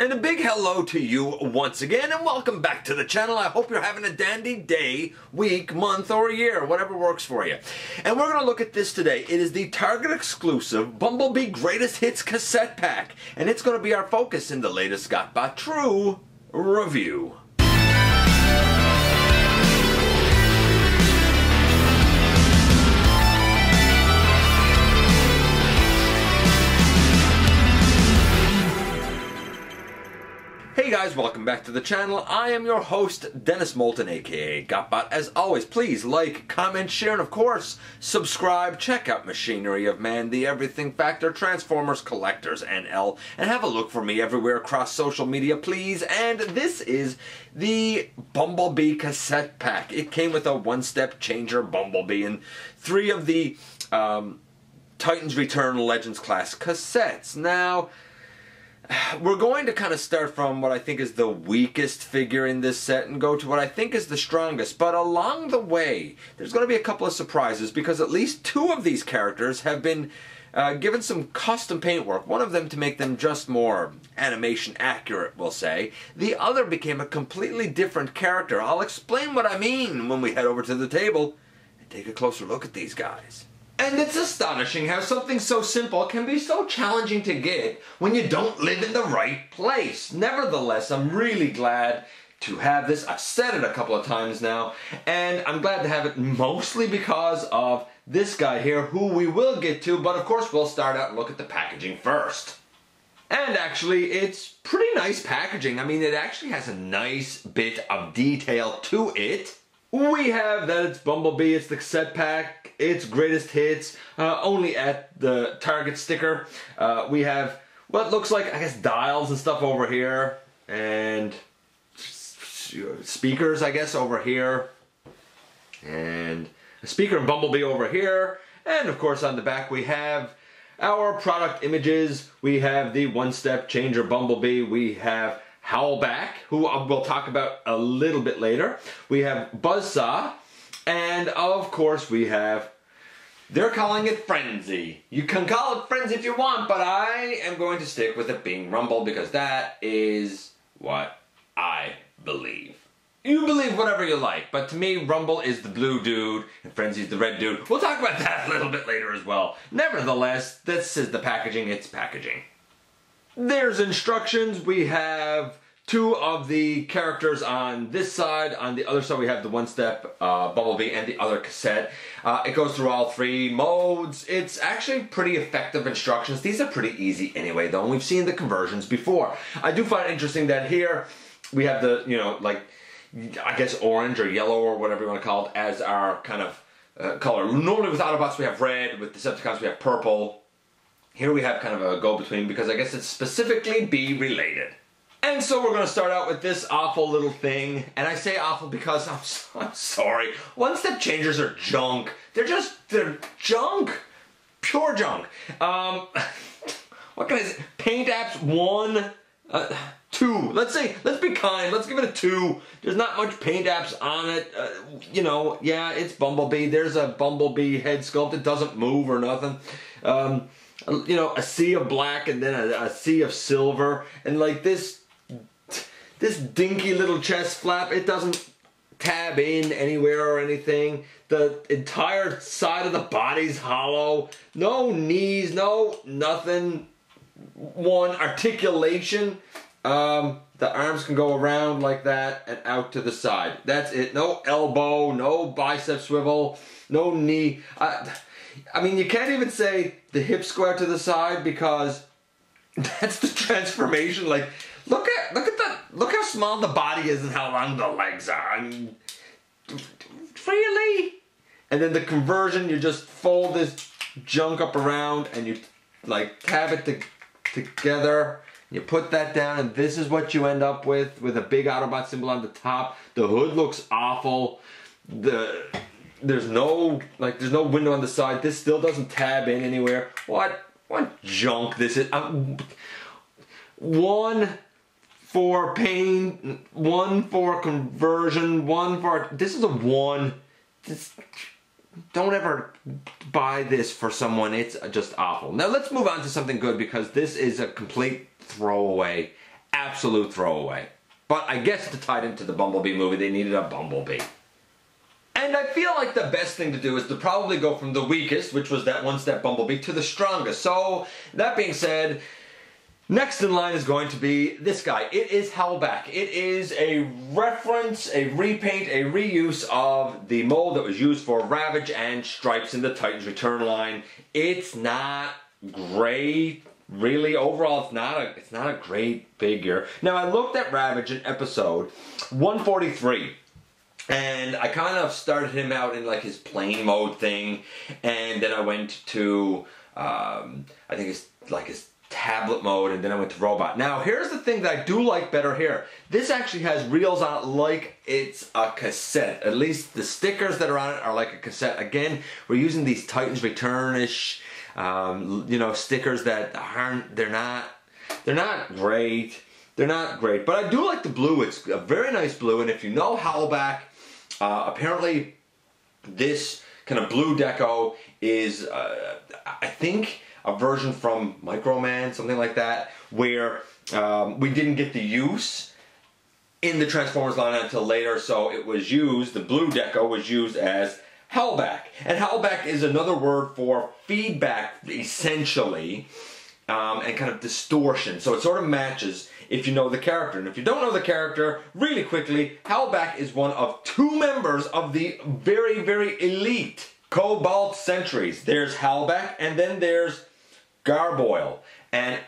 And a big hello to you once again, and welcome back to the channel. I hope you're having a dandy day, week, month, or year, whatever works for you. And we're going to look at this today. It is the Target exclusive Bumblebee Greatest Hits cassette pack, and it's going to be our focus in the latest Got True review. Hey guys, welcome back to the channel. I am your host, Dennis Moulton, aka Gotbot. As always, please like, comment, share, and of course, subscribe. Check out Machinery of Man, The Everything Factor, Transformers Collectors, NL, and have a look for me everywhere across social media, please. And this is the Bumblebee cassette pack. It came with a one-step changer Bumblebee and three of the um, Titans Return Legends class cassettes. Now, we're going to kind of start from what I think is the weakest figure in this set and go to what I think is the strongest. But along the way, there's going to be a couple of surprises because at least two of these characters have been uh, given some custom paintwork. One of them to make them just more animation accurate, we'll say. The other became a completely different character. I'll explain what I mean when we head over to the table and take a closer look at these guys. And it's astonishing how something so simple can be so challenging to get when you don't live in the right place. Nevertheless, I'm really glad to have this. I've said it a couple of times now, and I'm glad to have it mostly because of this guy here, who we will get to, but of course we'll start out and look at the packaging first. And actually, it's pretty nice packaging. I mean, it actually has a nice bit of detail to it. We have that it's Bumblebee, it's the cassette pack, it's greatest hits, uh, only at the Target sticker. Uh, we have what looks like, I guess, dials and stuff over here, and speakers, I guess, over here, and a speaker and Bumblebee over here, and of course on the back we have our product images. We have the one-step changer Bumblebee, we have Howlback, who we'll talk about a little bit later. We have Buzzsaw, and of course we have, they're calling it Frenzy. You can call it Frenzy if you want, but I am going to stick with it being Rumble because that is what I believe. You believe whatever you like, but to me, Rumble is the blue dude and Frenzy's the red dude. We'll talk about that a little bit later as well. Nevertheless, this is the packaging, it's packaging. There's instructions. We have two of the characters on this side. On the other side, we have the one-step uh, Bumblebee and the other cassette. Uh, it goes through all three modes. It's actually pretty effective instructions. These are pretty easy anyway, though, and we've seen the conversions before. I do find interesting that here we have the, you know, like, I guess orange or yellow or whatever you want to call it as our kind of uh, color. Normally with Autobots we have red, with Decepticons we have purple, here we have kind of a go-between because I guess it's specifically B related. And so we're going to start out with this awful little thing. And I say awful because I'm, so, I'm sorry. One-step changers are junk. They're just, they're junk. Pure junk. Um, what can I say? Paint apps, one, uh, two. Let's say, let's be kind. Let's give it a two. There's not much paint apps on it. Uh, you know, yeah, it's Bumblebee. There's a Bumblebee head sculpt. It doesn't move or nothing. Um, you know, a sea of black and then a, a sea of silver. And like this, this dinky little chest flap, it doesn't tab in anywhere or anything. The entire side of the body's hollow. No knees, no nothing. One articulation. Um, the arms can go around like that and out to the side. That's it. No elbow, no bicep swivel, no knee. I, I mean, you can't even say the hip square to the side because that's the transformation. Like, look at look at the look how small the body is and how long the legs are. I mean, really? And then the conversion, you just fold this junk up around and you like tab it to, together. You put that down and this is what you end up with with a big Autobot symbol on the top. The hood looks awful. The there's no like there's no window on the side. This still doesn't tab in anywhere. What what junk this is? Um, one for pain, one for conversion, one for this is a one. This, don't ever buy this for someone. It's just awful. Now let's move on to something good because this is a complete throwaway absolute throwaway. But I guess to tie it into the Bumblebee movie, they needed a Bumblebee. And I feel like the best thing to do is to probably go from the weakest, which was that one step Bumblebee, to the strongest. So, that being said, next in line is going to be this guy. It is Howlback. It is a reference, a repaint, a reuse of the mold that was used for Ravage and Stripes in the Titans Return line. It's not great really overall it's not a it's not a great figure now i looked at ravage in episode 143 and I kind of started him out in like his plane mode thing, and then I went to um, I think it's like his tablet mode, and then I went to robot. Now here's the thing that I do like better here. This actually has reels on it like it's a cassette. At least the stickers that are on it are like a cassette. Again, we're using these Titans Return-ish, um, you know, stickers that aren't. They're not. They're not great. They're not great, but I do like the blue. It's a very nice blue, and if you know Howlback, uh, apparently, this kind of blue deco is, uh, I think, a version from Microman, something like that, where um, we didn't get the use in the Transformers line until later, so it was used, the blue deco was used as Howlback. And Howlback is another word for feedback, essentially, um, and kind of distortion. So it sort of matches if you know the character. And if you don't know the character, really quickly, Howlback is one of two members of the very, very elite Cobalt Sentries. There's Howlback, and then there's Garboil. And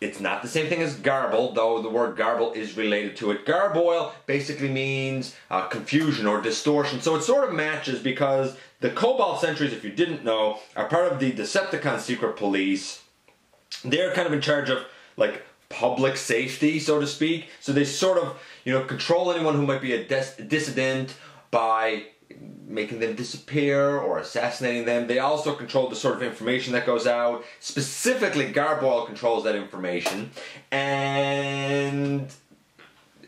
it's not the same thing as garble, though the word garble is related to it. Garboil basically means uh, confusion or distortion, so it sort of matches because the Cobalt Sentries, if you didn't know, are part of the Decepticon secret police. They're kind of in charge of like public safety, so to speak. So they sort of, you know, control anyone who might be a dissident by making them disappear or assassinating them. They also control the sort of information that goes out. Specifically, Garboil controls that information. And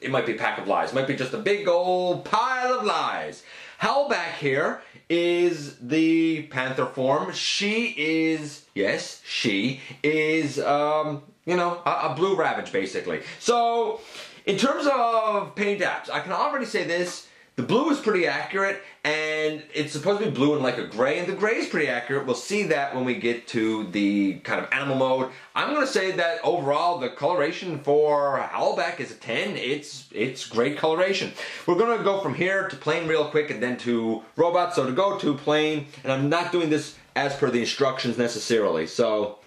it might be a pack of lies. It might be just a big old pile of lies. Howlback here is the Panther form. She is, yes, she is, um, you know, a, a blue Ravage basically. So, in terms of paint apps, I can already say this the blue is pretty accurate, and it's supposed to be blue and like a gray, and the gray is pretty accurate. We'll see that when we get to the kind of animal mode. I'm going to say that overall, the coloration for Howlback is a 10. It's it's great coloration. We're going to go from here to plane real quick, and then to robot. So to go to plane, and I'm not doing this as per the instructions necessarily. So,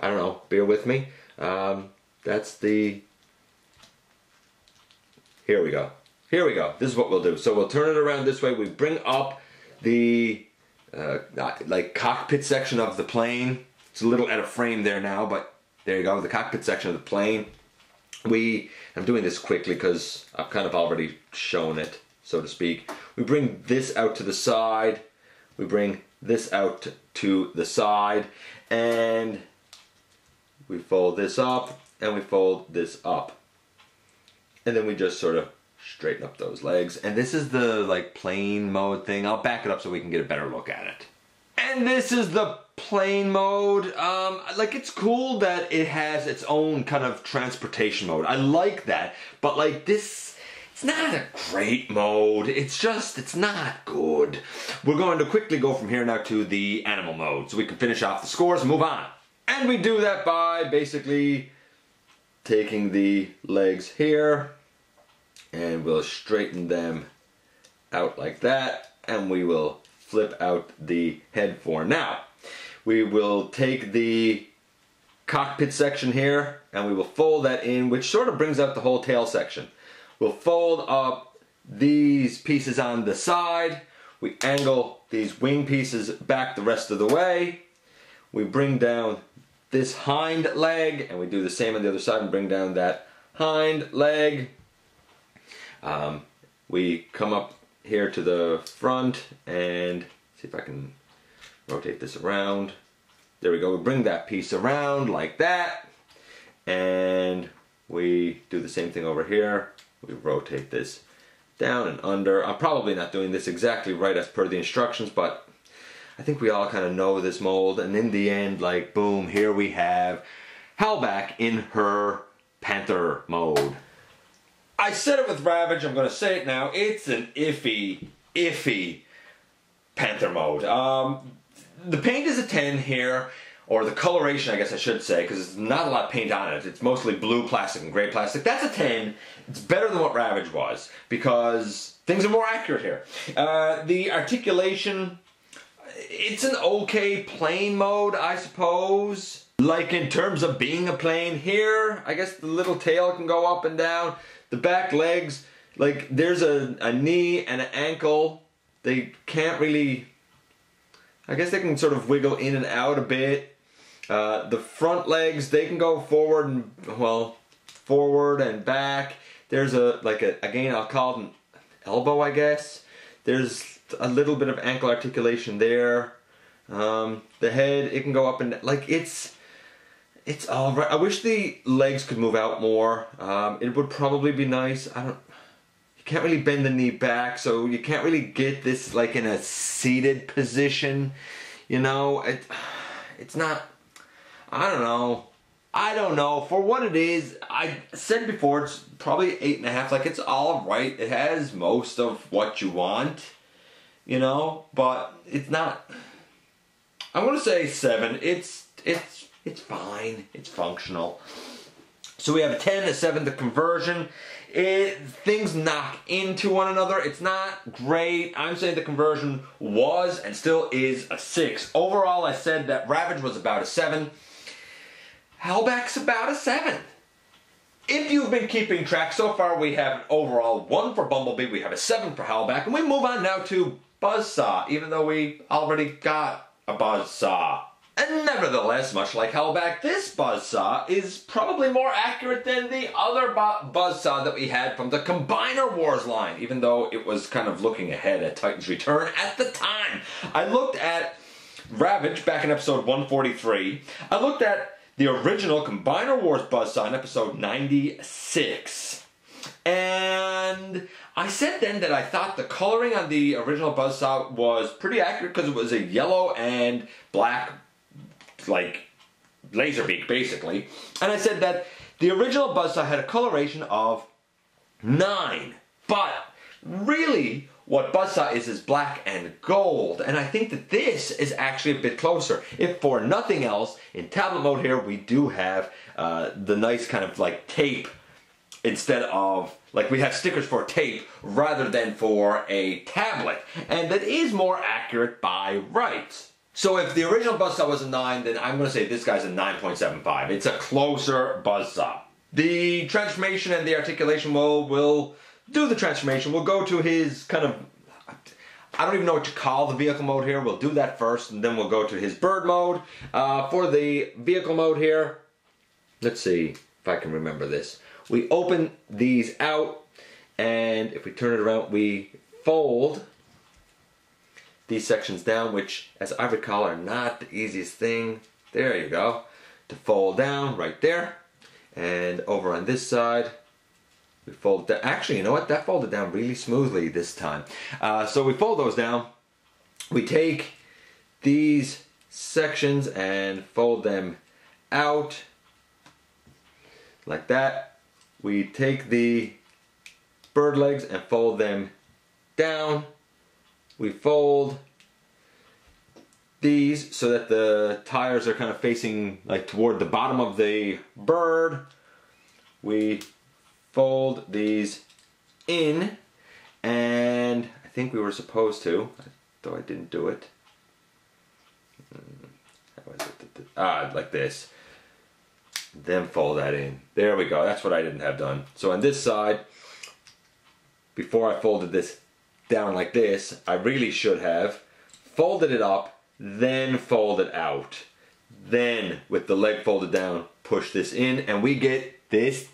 I don't know, bear with me. Um, that's the... Here we go. Here we go. This is what we'll do. So we'll turn it around this way. We bring up the uh, like cockpit section of the plane. It's a little out of frame there now, but there you go. The cockpit section of the plane. We, I'm doing this quickly because I've kind of already shown it, so to speak. We bring this out to the side. We bring this out to the side. And we fold this up and we fold this up. And then we just sort of straighten up those legs. And this is the like plane mode thing. I'll back it up so we can get a better look at it. And this is the plane mode. Um, like it's cool that it has its own kind of transportation mode. I like that, but like this, it's not a great mode. It's just, it's not good. We're going to quickly go from here now to the animal mode so we can finish off the scores and move on. And we do that by basically taking the legs here and we'll straighten them out like that and we will flip out the head for now. We will take the cockpit section here and we will fold that in which sort of brings out the whole tail section. We'll fold up these pieces on the side. We angle these wing pieces back the rest of the way. We bring down this hind leg and we do the same on the other side and bring down that hind leg um, we come up here to the front and see if I can rotate this around. There we go, we bring that piece around like that and we do the same thing over here. We rotate this down and under. I'm probably not doing this exactly right as per the instructions, but I think we all kind of know this mold. And in the end, like, boom, here we have Howlback in her Panther mode. I said it with Ravage, I'm gonna say it now. It's an iffy, iffy Panther mode. Um, the paint is a 10 here, or the coloration, I guess I should say, because there's not a lot of paint on it. It's mostly blue plastic and gray plastic. That's a 10. It's better than what Ravage was, because things are more accurate here. Uh, the articulation, it's an okay plane mode, I suppose. Like in terms of being a plane here, I guess the little tail can go up and down. The back legs, like there's a, a knee and an ankle. They can't really, I guess they can sort of wiggle in and out a bit. Uh, the front legs, they can go forward and, well, forward and back. There's a, like a, again, I'll call it an elbow, I guess. There's a little bit of ankle articulation there. Um, the head, it can go up and, like, it's, it's all right. I wish the legs could move out more. Um, it would probably be nice. I don't. You can't really bend the knee back, so you can't really get this like in a seated position. You know, it. It's not. I don't know. I don't know. For what it is, I said before, it's probably eight and a half. Like it's all right. It has most of what you want. You know, but it's not. I'm gonna say seven. It's it's it's fine. It's functional. So we have a 10, a 7, the conversion. It, things knock into one another. It's not great. I'm saying the conversion was and still is a 6. Overall, I said that Ravage was about a 7. Howlback's about a 7. If you've been keeping track, so far we have an overall 1 for Bumblebee, we have a 7 for Howlback, and we move on now to Buzzsaw, even though we already got a Buzzsaw. And nevertheless, much like Howlback, this buzzsaw is probably more accurate than the other bu buzzsaw that we had from the Combiner Wars line, even though it was kind of looking ahead at Titan's Return at the time. I looked at Ravage back in episode 143. I looked at the original Combiner Wars buzzsaw in episode 96. And I said then that I thought the coloring on the original buzzsaw was pretty accurate because it was a yellow and black like Laserbeak basically. And I said that the original Buzzsaw had a coloration of 9. But really what Buzzsaw is is black and gold. And I think that this is actually a bit closer. If for nothing else, in tablet mode here we do have uh, the nice kind of like tape instead of like we have stickers for tape rather than for a tablet. And that is more accurate by rights. So if the original buzzsaw was a 9, then I'm going to say this guy's a 9.75. It's a closer buzzsaw. The transformation and the articulation will will do the transformation. We'll go to his kind of I don't even know what to call the vehicle mode here. We'll do that first, and then we'll go to his bird mode. Uh, for the vehicle mode here, let's see if I can remember this. We open these out, and if we turn it around, we fold these sections down, which as I recall are not the easiest thing. There you go. To fold down right there. And over on this side, we fold that. Actually, you know what? That folded down really smoothly this time. Uh, so we fold those down. We take these sections and fold them out like that. We take the bird legs and fold them down we fold these so that the tires are kind of facing like toward the bottom of the bird. We fold these in and I think we were supposed to, though I didn't do it. Ah, like this. Then fold that in. There we go. That's what I didn't have done. So on this side, before I folded this down like this, I really should have folded it up, then fold it out. Then, with the leg folded down, push this in, and we get this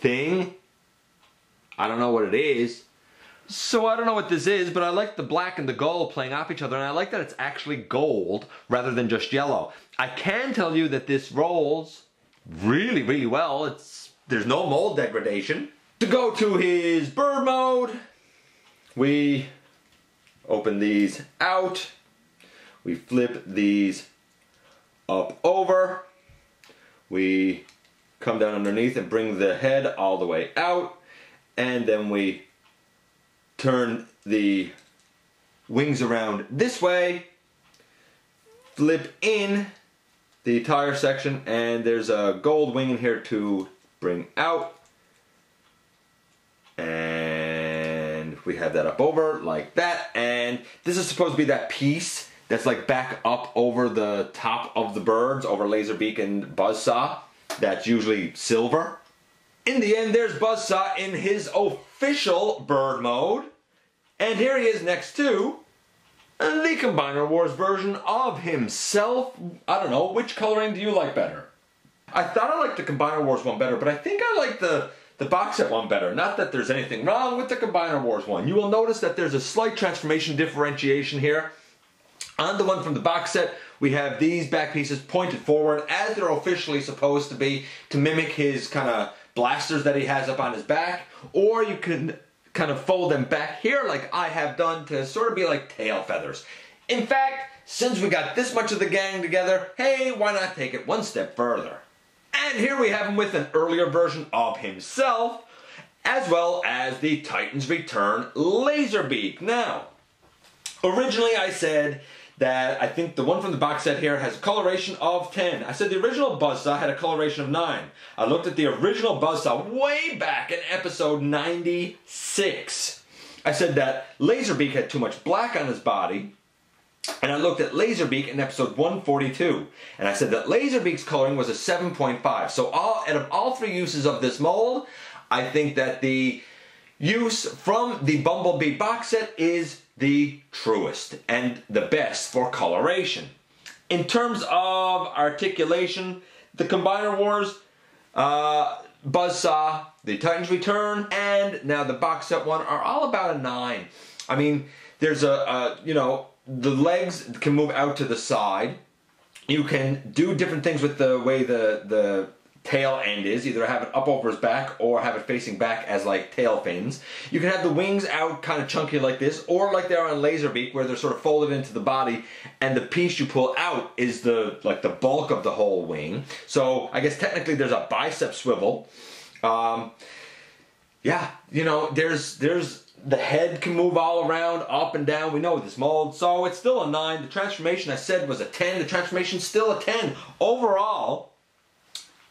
thing. I don't know what it is. So I don't know what this is, but I like the black and the gold playing off each other, and I like that it's actually gold rather than just yellow. I can tell you that this rolls really, really well. It's There's no mold degradation. To go to his bird mode, we open these out, we flip these up over, we come down underneath and bring the head all the way out. And then we turn the wings around this way, flip in the tire section, and there's a gold wing in here to bring out. And we have that up over like that. And this is supposed to be that piece that's like back up over the top of the birds, over Laserbeak and Buzzsaw. That's usually silver. In the end, there's Buzzsaw in his official bird mode. And here he is next to the Combiner Wars version of himself. I don't know, which coloring do you like better? I thought I liked the Combiner Wars one better, but I think I like the, the box set one better. Not that there's anything wrong with the Combiner Wars one. You will notice that there's a slight transformation differentiation here. On the one from the box set, we have these back pieces pointed forward as they're officially supposed to be to mimic his kind of blasters that he has up on his back. Or you can kind of fold them back here like I have done to sort of be like tail feathers. In fact, since we got this much of the gang together, hey, why not take it one step further? And here we have him with an earlier version of himself, as well as the Titans Return Laserbeak. Now, originally I said that I think the one from the box set here has a coloration of 10. I said the original Buzzsaw had a coloration of 9. I looked at the original Buzzsaw way back in episode 96. I said that Laserbeak had too much black on his body. And I looked at Laserbeak in episode 142. And I said that Laserbeak's coloring was a 7.5. So all out of all three uses of this mold, I think that the use from the Bumblebee box set is the truest and the best for coloration. In terms of articulation, the Combiner Wars, uh, Buzzsaw, the Titans Return, and now the box set one are all about a 9. I mean, there's a, a you know, the legs can move out to the side. You can do different things with the way the, the tail end is, either have it up over his back or have it facing back as like tail fins. You can have the wings out kind of chunky like this, or like they are on Laserbeak where they're sort of folded into the body and the piece you pull out is the like the bulk of the whole wing. So I guess technically there's a bicep swivel. Um, yeah, you know, there's there's the head can move all around, up and down. We know this mold. So it's still a 9. The transformation I said was a 10. The transformation's still a 10. Overall,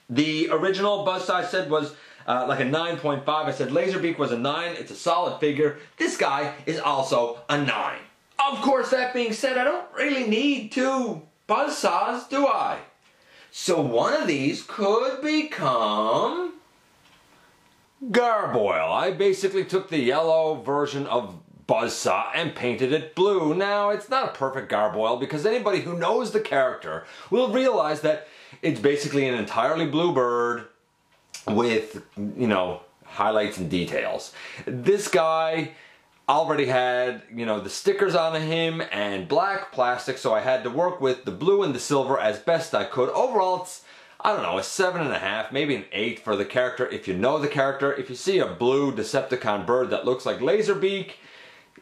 the original buzz I said was uh, like a 9.5. I said Laserbeak was a 9. It's a solid figure. This guy is also a 9. Of course, that being said, I don't really need two buzz saws, do I? So one of these could become Garboil. I basically took the yellow version of Buzzsaw and painted it blue. Now, it's not a perfect Garboil because anybody who knows the character will realize that it's basically an entirely blue bird with, you know, highlights and details. This guy already had, you know, the stickers on him and black plastic, so I had to work with the blue and the silver as best I could. Overall, it's, I don't know, a seven and a half, maybe an eight for the character. If you know the character, if you see a blue Decepticon bird that looks like Laserbeak,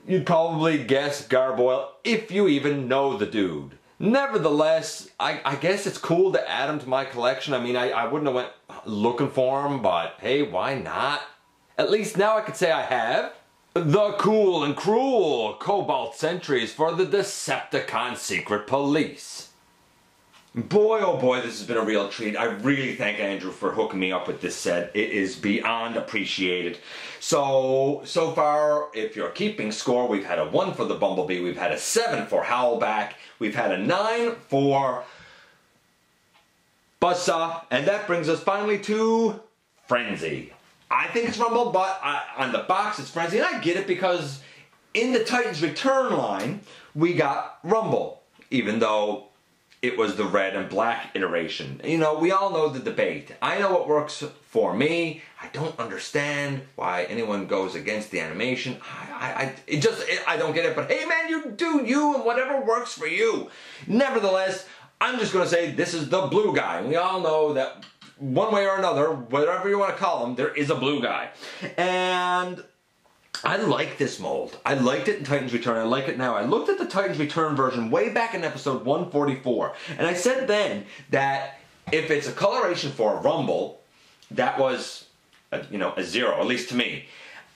you'd probably guess Garboil if you even know the dude. Nevertheless, I, I, guess it's cool to add him to my collection. I mean, I, I wouldn't have went looking for him, but hey, why not? At least now I could say I have. The cool and cruel Cobalt Sentries for the Decepticon Secret Police. Boy, oh boy, this has been a real treat. I really thank Andrew for hooking me up with this set. It is beyond appreciated. So, so far, if you're keeping score, we've had a 1 for the Bumblebee, we've had a 7 for Howlback, we've had a 9 for Buzzsaw, and that brings us finally to Frenzy. I think it's Rumble, but I, on the box it's Frenzy, and I get it because in the Titans Return line, we got Rumble, even though it was the red and black iteration. You know, we all know the debate. I know what works for me. I don't understand why anyone goes against the animation. I, I, I it just, it, I don't get it. But hey, man, you do you and whatever works for you. Nevertheless, I'm just gonna say this is the blue guy. We all know that one way or another, whatever you want to call him, there is a blue guy. And I like this mold. I liked it in Titans Return. I like it now. I looked at the Titans Return version way back in episode 144, and I said then that if it's a coloration for a Rumble, that was, a, you know, a zero, at least to me.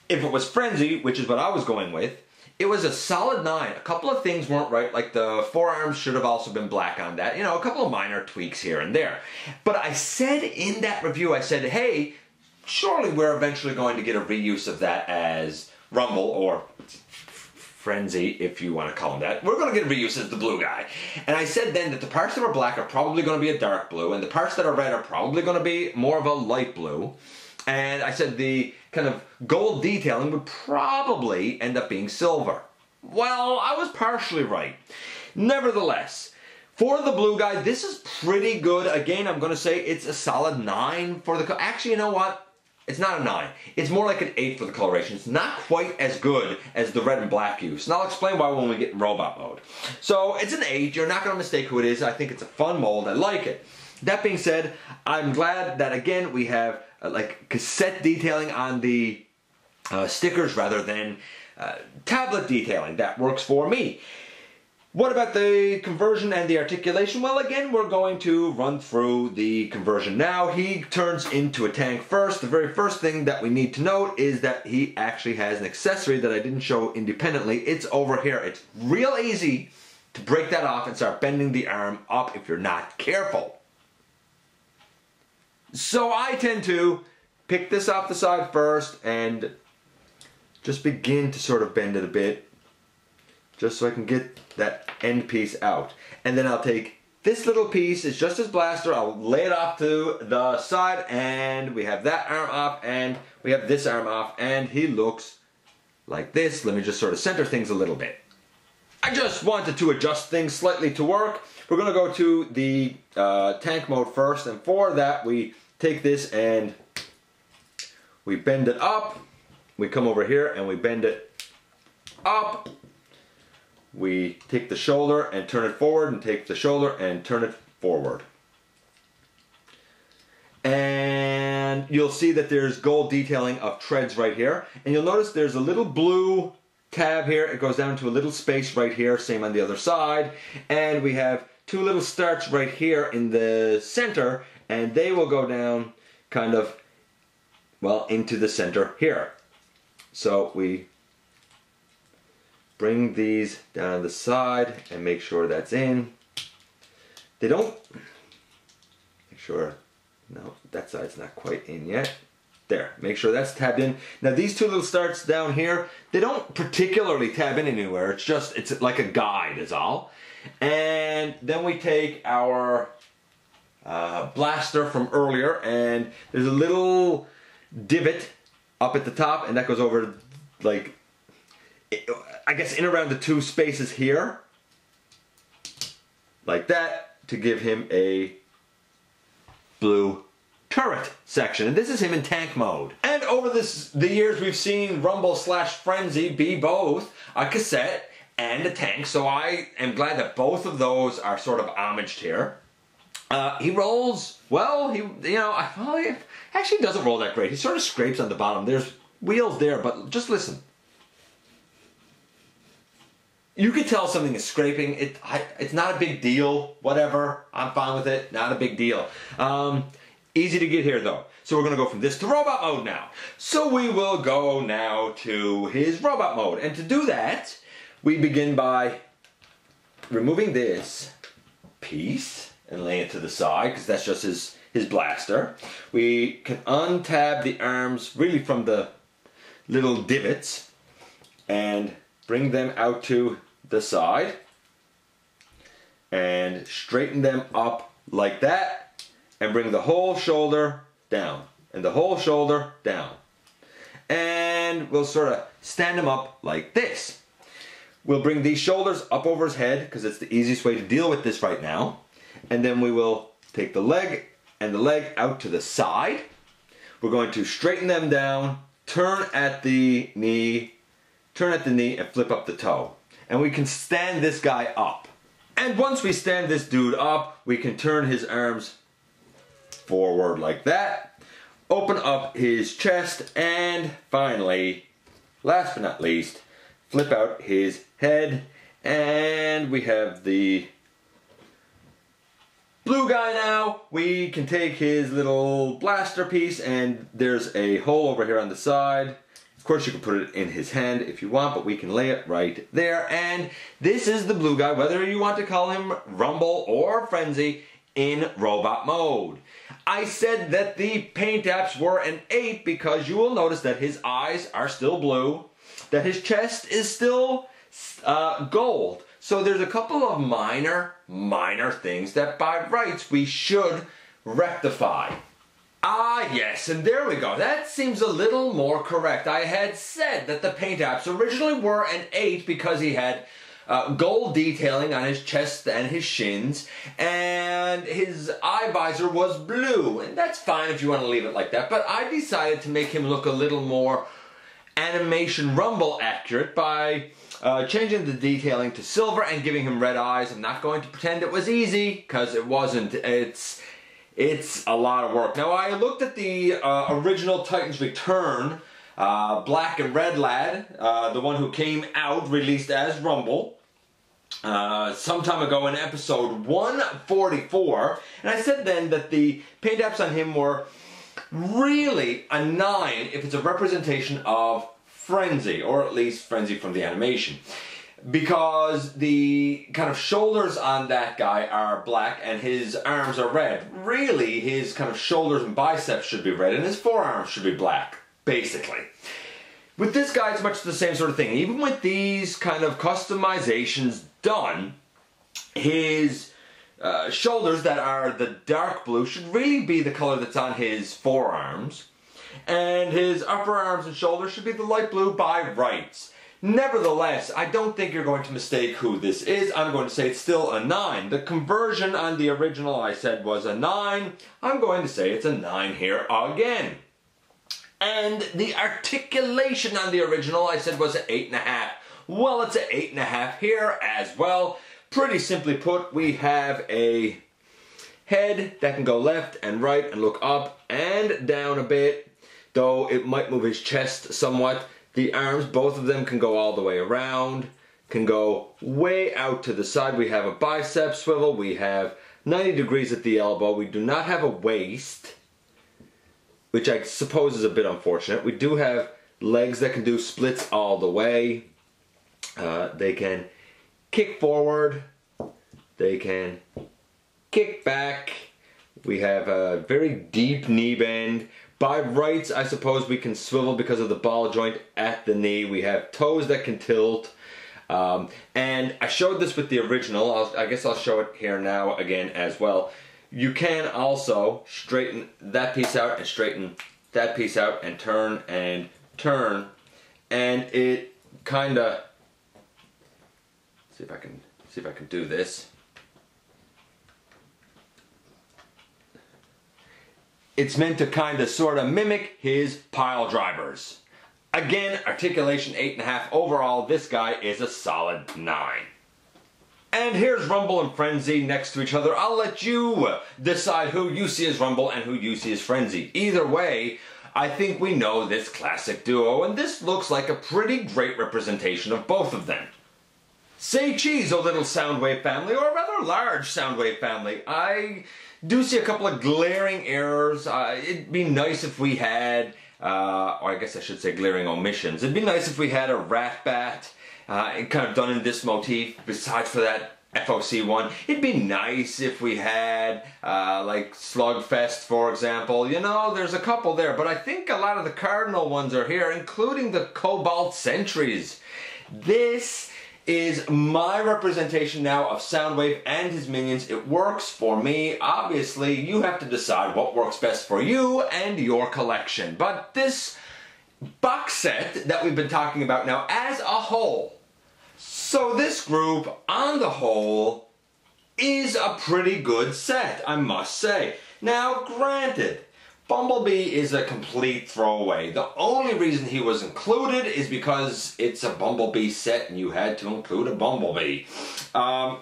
If it was Frenzy, which is what I was going with, it was a solid nine. A couple of things weren't right, like the forearms should have also been black on that. You know, a couple of minor tweaks here and there. But I said in that review, I said, hey, surely we're eventually going to get a reuse of that as Rumble or Frenzy, if you want to call him that. We're going to get a reuse as the blue guy. And I said then that the parts that are black are probably going to be a dark blue, and the parts that are red are probably going to be more of a light blue. And I said the kind of gold detailing would probably end up being silver. Well, I was partially right. Nevertheless, for the blue guy, this is pretty good. Again, I'm going to say it's a solid 9 for the... Actually, you know what? It's not a 9. It's more like an 8 for the coloration. It's not quite as good as the red and black use. And I'll explain why when we get in robot mode. So it's an 8. You're not going to mistake who it is. I think it's a fun mold. I like it. That being said, I'm glad that again we have uh, like cassette detailing on the uh, stickers rather than uh, tablet detailing. That works for me. What about the conversion and the articulation? Well, again, we're going to run through the conversion now. He turns into a tank first. The very first thing that we need to note is that he actually has an accessory that I didn't show independently. It's over here. It's real easy to break that off and start bending the arm up if you're not careful. So I tend to pick this off the side first and just begin to sort of bend it a bit just so I can get that end piece out. And then I'll take this little piece, it's just as blaster, I'll lay it off to the side and we have that arm off and we have this arm off and he looks like this. Let me just sort of center things a little bit. I just wanted to adjust things slightly to work. We're going to go to the uh, tank mode first, and for that we take this and we bend it up. We come over here and we bend it up. We take the shoulder and turn it forward and take the shoulder and turn it forward. And you'll see that there's gold detailing of treads right here. And you'll notice there's a little blue tab here. It goes down to a little space right here, same on the other side. And we have two little starts right here in the center, and they will go down kind of, well, into the center here. So we bring these down on the side and make sure that's in. They don't, make sure, no, that side's not quite in yet. There, make sure that's tabbed in. Now these two little starts down here, they don't particularly tab in anywhere. It's just, it's like a guide is all. And then we take our uh, blaster from earlier and there's a little divot up at the top and that goes over like, I guess in around the two spaces here. Like that to give him a blue turret section. And this is him in tank mode. And over this the years we've seen Rumble slash Frenzy be both a cassette and a tank. So I am glad that both of those are sort of homaged here. Uh, he rolls well. He, you know, I, well, he actually doesn't roll that great. He sort of scrapes on the bottom. There's wheels there, but just listen. You could tell something is scraping. It, I, it's not a big deal. Whatever. I'm fine with it. Not a big deal. Um, Easy to get here though. So we're gonna go from this to robot mode now. So we will go now to his robot mode. And to do that, we begin by removing this piece and laying it to the side because that's just his, his blaster. We can untab the arms really from the little divots and bring them out to the side and straighten them up like that and bring the whole shoulder down and the whole shoulder down. And we'll sort of stand him up like this. We'll bring these shoulders up over his head because it's the easiest way to deal with this right now. And then we will take the leg and the leg out to the side. We're going to straighten them down, turn at the knee, turn at the knee and flip up the toe. And we can stand this guy up. And once we stand this dude up, we can turn his arms forward like that. Open up his chest and finally, last but not least, flip out his head and we have the blue guy now, we can take his little blaster piece and there's a hole over here on the side. Course you can put it in his hand if you want, but we can lay it right there. And this is the blue guy, whether you want to call him Rumble or Frenzy in robot mode. I said that the paint apps were an 8 because you will notice that his eyes are still blue, that his chest is still uh, gold. So there's a couple of minor, minor things that by rights we should rectify. Ah, yes, and there we go. That seems a little more correct. I had said that the paint apps originally were an 8 because he had uh, gold detailing on his chest and his shins, and his eye visor was blue. And that's fine if you want to leave it like that, but I decided to make him look a little more animation rumble accurate by uh, changing the detailing to silver and giving him red eyes. I'm not going to pretend it was easy, because it wasn't. It's it's a lot of work. Now I looked at the uh, original Titans Return, uh, Black and Red Lad, uh, the one who came out released as Rumble uh, some time ago in episode 144, and I said then that the paint apps on him were really a 9 if it's a representation of Frenzy, or at least Frenzy from the animation. Because the kind of shoulders on that guy are black and his arms are red. Really, his kind of shoulders and biceps should be red and his forearms should be black, basically. With this guy, it's much the same sort of thing. Even with these kind of customizations done, his uh, shoulders that are the dark blue should really be the color that's on his forearms. And his upper arms and shoulders should be the light blue by rights. Nevertheless, I don't think you're going to mistake who this is. I'm going to say it's still a 9. The conversion on the original I said was a 9. I'm going to say it's a 9 here again. And the articulation on the original I said was an 8.5. Well, it's an 8.5 here as well. Pretty simply put, we have a head that can go left and right and look up and down a bit, though it might move his chest somewhat. The arms, both of them can go all the way around, can go way out to the side. We have a bicep swivel, we have 90 degrees at the elbow. We do not have a waist which I suppose is a bit unfortunate. We do have legs that can do splits all the way. Uh, they can kick forward. They can kick back. We have a very deep knee bend. By rights, I suppose we can swivel because of the ball joint at the knee. We have toes that can tilt. Um, and I showed this with the original. I'll, I guess I'll show it here now again as well. You can also straighten that piece out and straighten that piece out and turn and turn and it kind of see if I can see if I can do this it's meant to kind of sort of mimic his pile drivers again articulation eight and a half overall this guy is a solid nine and here's Rumble and Frenzy next to each other. I'll let you uh, decide who you see as Rumble and who you see as Frenzy. Either way, I think we know this classic duo, and this looks like a pretty great representation of both of them. Say cheese, O little Soundwave family, or rather large Soundwave family. I do see a couple of glaring errors. Uh, it'd be nice if we had, uh, or I guess I should say glaring omissions. It'd be nice if we had a Ratbat uh, kind of done in this motif besides for that FOC one. It'd be nice if we had uh, like Slugfest, for example. You know, there's a couple there, but I think a lot of the Cardinal ones are here, including the Cobalt Sentries. This is my representation now of Soundwave and his minions. It works for me. Obviously, you have to decide what works best for you and your collection. But this box set that we've been talking about now as a whole so this group, on the whole, is a pretty good set, I must say. Now, granted, Bumblebee is a complete throwaway. The only reason he was included is because it's a Bumblebee set and you had to include a Bumblebee. Um,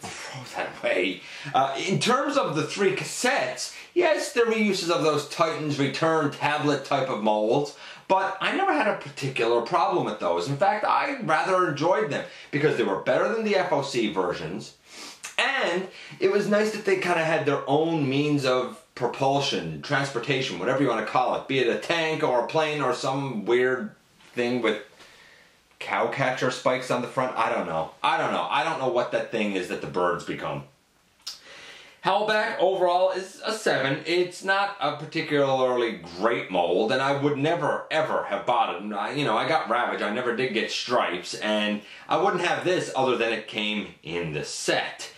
throw that away. Uh, in terms of the three cassettes, yes, they're reuses of those Titans Return tablet type of molds, but I never had a particular problem with those. In fact, I rather enjoyed them because they were better than the FOC versions And it was nice that they kind of had their own means of propulsion, transportation, whatever you want to call it, be it a tank or a plane or some weird thing with cow catcher spikes on the front. I don't know. I don't know. I don't know what that thing is that the birds become. Howlback overall is a 7. It's not a particularly great mold, and I would never ever have bought it. You know, I got Ravage, I never did get Stripes, and I wouldn't have this other than it came in the set.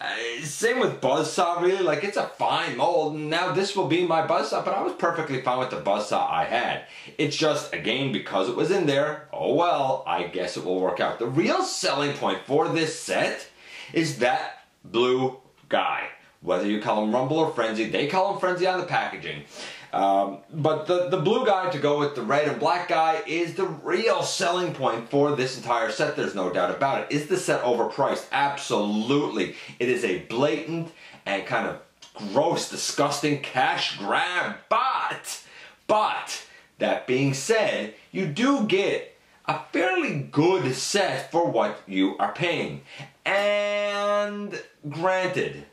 Uh, same with Buzzsaw, really. Like, it's a fine mold, now this will be my Buzzsaw, but I was perfectly fine with the Buzzsaw I had. It's just, again, because it was in there, oh well, I guess it will work out. The real selling point for this set is that blue guy whether you call him Rumble or Frenzy, they call him Frenzy on the packaging. Um, but the, the blue guy to go with the red and black guy is the real selling point for this entire set, there's no doubt about it. Is the set overpriced? Absolutely. It is a blatant and kind of gross, disgusting cash grab, but, but, that being said, you do get a fairly good set for what you are paying. And granted,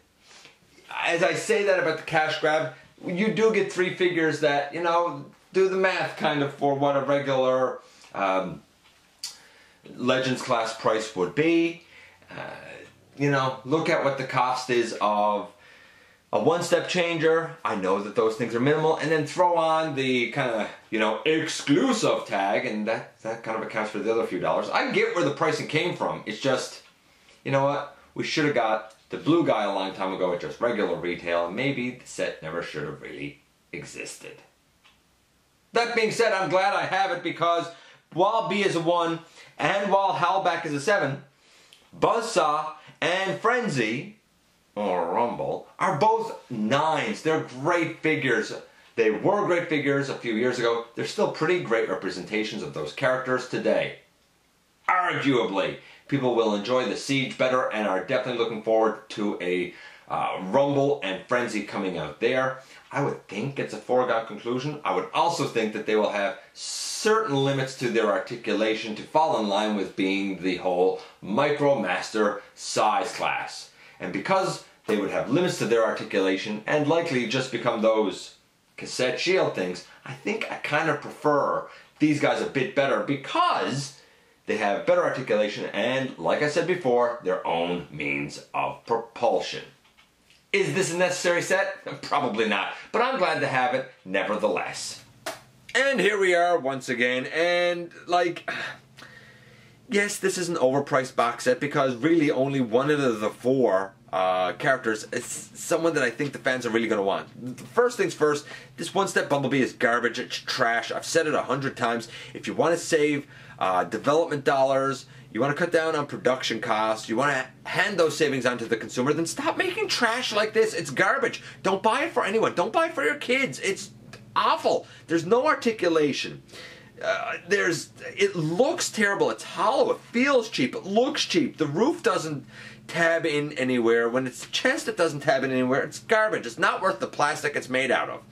as I say that about the cash grab, you do get three figures that, you know, do the math kind of for what a regular um, Legends class price would be. Uh, you know, look at what the cost is of a one-step changer. I know that those things are minimal, and then throw on the kind of you know exclusive tag, and that that kind of accounts for the other few dollars. I get where the pricing came from. It's just, you know what, we should have got the blue guy a long time ago at just regular retail, and maybe the set never should have really existed. That being said, I'm glad I have it because while Bee is a 1 and while Howlback is a 7, Buzzsaw and Frenzy, or Rumble, are both 9s. They're great figures. They were great figures a few years ago. They're still pretty great representations of those characters today. Arguably, people will enjoy the siege better and are definitely looking forward to a uh, rumble and frenzy coming out there. I would think it's a foregone conclusion. I would also think that they will have certain limits to their articulation to fall in line with being the whole Micromaster size class. And because they would have limits to their articulation and likely just become those cassette shield things, I think I kind of prefer these guys a bit better because they have better articulation and, like I said before, their own means of propulsion. Is this a necessary set? Probably not, but I'm glad to have it nevertheless. And here we are once again, and like, yes, this is an overpriced box set because really only one of the four uh, characters is someone that I think the fans are really going to want. First things first, this one step Bumblebee is garbage, it's trash. I've said it a hundred times. If you want to save uh, development dollars, you want to cut down on production costs, you want to hand those savings on to the consumer, then stop making trash like this. It's garbage. Don't buy it for anyone. Don't buy it for your kids. It's awful. There's no articulation. Uh, there's it looks terrible it's hollow it feels cheap it looks cheap the roof doesn't tab in anywhere when it's chest it doesn't tab in anywhere it's garbage it's not worth the plastic it's made out of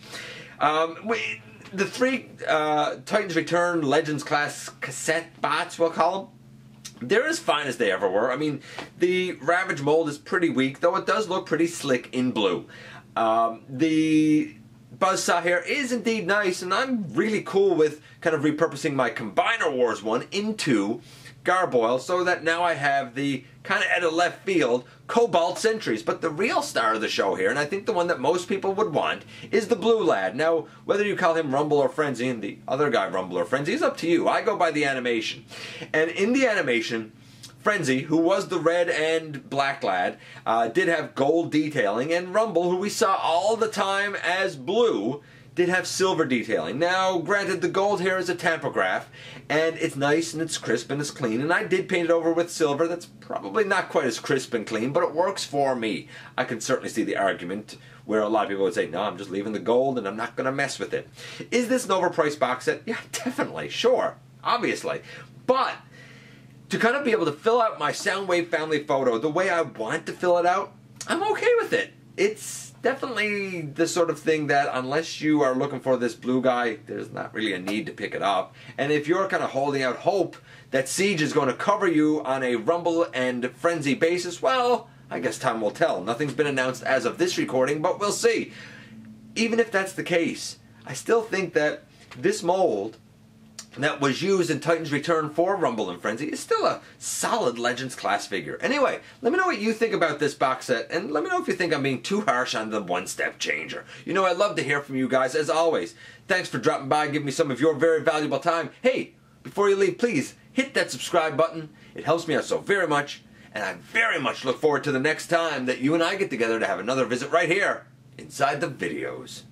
um, we, the three uh, Titans Return Legends class cassette bots, we'll call them, they're as fine as they ever were. I mean, the Ravage mold is pretty weak, though it does look pretty slick in blue. Um, the Buzzsaw here is indeed nice, and I'm really cool with kind of repurposing my Combiner Wars one into Garboil so that now I have the kind of at a left field Cobalt Sentries. But the real star of the show here, and I think the one that most people would want, is the Blue Lad. Now, whether you call him Rumble or Frenzy, and the other guy Rumble or Frenzy, is up to you. I go by the animation. And in the animation, Frenzy, who was the red and black lad, uh, did have gold detailing, and Rumble, who we saw all the time as blue, did have silver detailing. Now, granted, the gold here is a tampograph, and it's nice and it's crisp and it's clean, and I did paint it over with silver. That's probably not quite as crisp and clean, but it works for me. I can certainly see the argument where a lot of people would say, no, I'm just leaving the gold and I'm not going to mess with it. Is this an overpriced box set? Yeah, definitely, sure, obviously. But to kind of be able to fill out my Soundwave family photo the way I want to fill it out, I'm okay with it. It's definitely the sort of thing that unless you are looking for this blue guy, there's not really a need to pick it up. And if you're kind of holding out hope that Siege is going to cover you on a Rumble and Frenzy basis, well, I guess time will tell. Nothing's been announced as of this recording, but we'll see. Even if that's the case, I still think that this mold that was used in Titan's Return for Rumble and Frenzy is still a solid Legends class figure. Anyway, let me know what you think about this box set, and let me know if you think I'm being too harsh on the one-step changer. You know, I'd love to hear from you guys, as always. Thanks for dropping by, giving me some of your very valuable time. Hey, before you leave, please hit that subscribe button. It helps me out so very much, and I very much look forward to the next time that you and I get together to have another visit right here inside the videos.